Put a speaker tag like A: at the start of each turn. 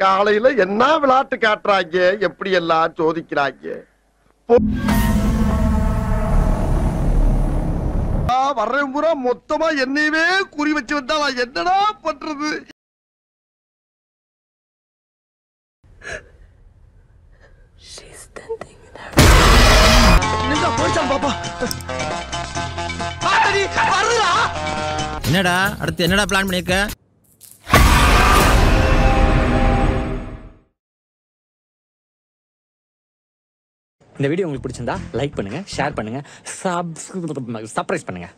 A: காலையில என்ன விளையாட்டு காட்டுறாங்க? எப்படி எல்லாம் சோதிக்கிறாங்க வர்றவன் பூரா மொத்தமா என்னையவே குறி வச்சு வந்தா நான் என்னடா பண்றது?
B: என்னடா அடுத்து என்னடா பிளான் பண்ணிருக்க?
C: இந்த வீடியோ உங்களுக்கு பிடிச்சிருந்தா லைக் பண்ணுங்க ஷேர் பண்ணுங்க சப்ஸ்கிரைப் சர்ப்ரைஸ் பண்ணுங்க.